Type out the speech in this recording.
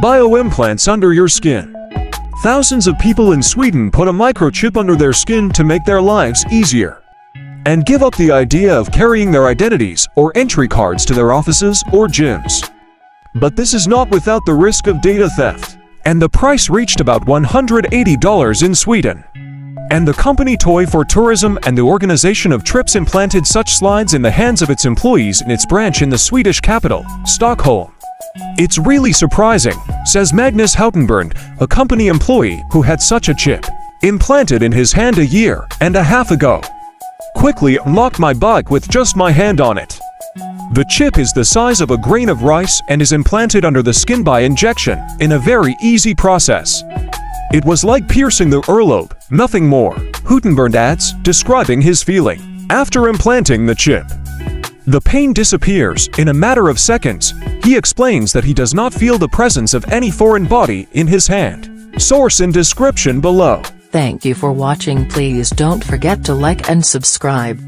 Bioimplants under your skin. Thousands of people in Sweden put a microchip under their skin to make their lives easier and give up the idea of carrying their identities or entry cards to their offices or gyms. But this is not without the risk of data theft, and the price reached about $180 in Sweden. And the company TUI for Tourism and the organization of trips implanted such slides in the hands of its employees in its branch in the Swedish capital, Stockholm. It's really surprising, says Magnus Houtenberg, a company employee who had such a chip implanted in his hand a year and a half ago. Quickly unlocked my bike with just my hand on it. The chip is the size of a grain of rice and is implanted under the skin by injection in a very easy process. It was like piercing the earlobe, nothing more, Houtenberg adds, describing his feeling after implanting the chip. The pain disappears in a matter of seconds. He explains that he does not feel the presence of any foreign body in his hand. Source in description below. Thank you for watching please don't forget to like and subscribe.